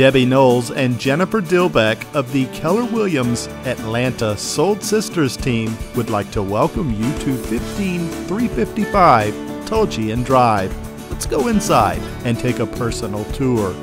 Debbie Knowles and Jennifer Dilbeck of the Keller Williams Atlanta Sold Sisters team would like to welcome you to 15355 Tullgean Drive. Let's go inside and take a personal tour.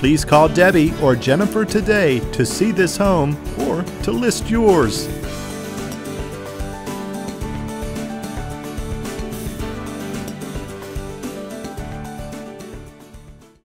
Please call Debbie or Jennifer today to see this home or to list yours.